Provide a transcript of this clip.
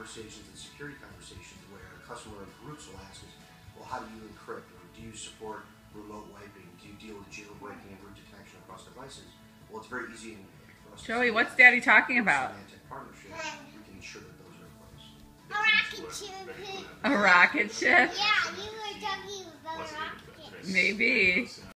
conversations and security conversations where customer groups will ask us, well, how do you encrypt or do you support remote wiping? Do you deal with jailbreaking and root detection across devices? Well, it's very easy for us. to Joey, what's. Daddy talking about? Partnership, we can ensure that those are in place. A rocket ship. A rocket ship? Yeah, you were talking about a rocket. Maybe.